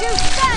you Shoot!